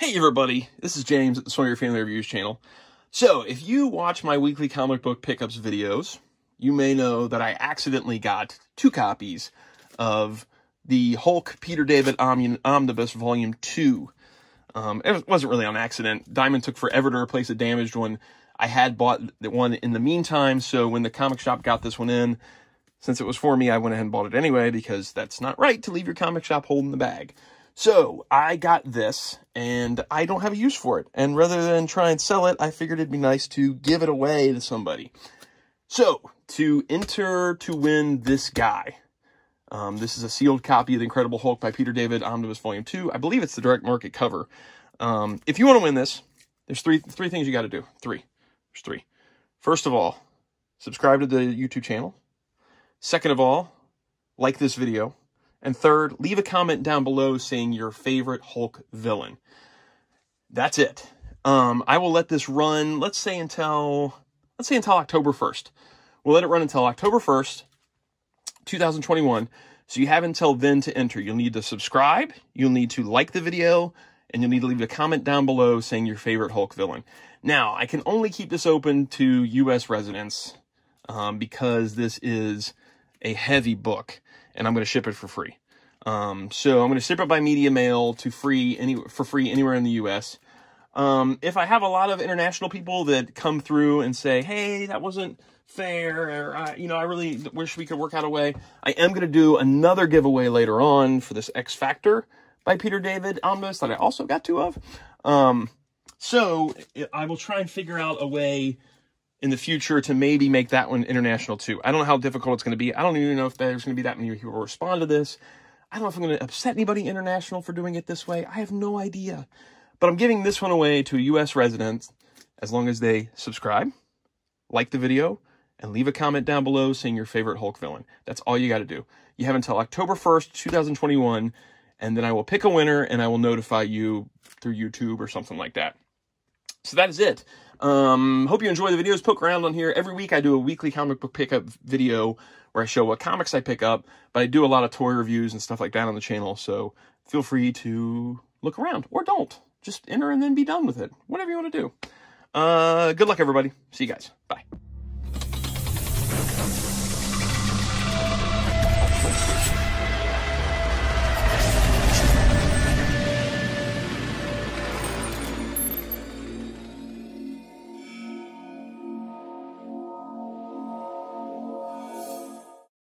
Hey everybody, this is James at the Sawyer Family Reviews channel. So, if you watch my weekly comic book pickups videos, you may know that I accidentally got two copies of the Hulk Peter David Omnibus Volume 2. Um, it wasn't really on accident. Diamond took forever to replace a damaged one. I had bought the one in the meantime, so when the comic shop got this one in, since it was for me, I went ahead and bought it anyway because that's not right to leave your comic shop holding the bag. So I got this and I don't have a use for it. And rather than try and sell it, I figured it'd be nice to give it away to somebody. So to enter to win this guy, um, this is a sealed copy of The Incredible Hulk by Peter David, Omnibus Volume 2. I believe it's the direct market cover. Um, if you want to win this, there's three, three things you got to do. Three. There's three. First of all, subscribe to the YouTube channel. Second of all, like this video. And third, leave a comment down below saying your favorite Hulk villain. That's it. Um, I will let this run, let's say until, let's say until October 1st. We'll let it run until October 1st, 2021. So you have until then to enter. You'll need to subscribe, you'll need to like the video, and you'll need to leave a comment down below saying your favorite Hulk villain. Now, I can only keep this open to U.S. residents um, because this is a heavy book and I'm going to ship it for free. Um, so I'm going to ship it by media mail to free any for free anywhere in the U.S. Um, if I have a lot of international people that come through and say, "Hey, that wasn't fair," or I, you know, I really wish we could work out a way, I am going to do another giveaway later on for this X Factor by Peter David Omnibus that I also got two of. Um, so I will try and figure out a way in the future to maybe make that one international too. I don't know how difficult it's going to be. I don't even know if there's going to be that many people respond to this. I don't know if I'm going to upset anybody international for doing it this way. I have no idea. But I'm giving this one away to a U.S. resident as long as they subscribe, like the video, and leave a comment down below saying your favorite Hulk villain. That's all you got to do. You have until October 1st, 2021, and then I will pick a winner and I will notify you through YouTube or something like that. So that is it. Um, hope you enjoy the videos. Poke around on here. Every week I do a weekly comic book pickup video where I show what comics I pick up, but I do a lot of toy reviews and stuff like that on the channel, so feel free to look around. Or don't. Just enter and then be done with it. Whatever you want to do. Uh, good luck, everybody. See you guys. Bye.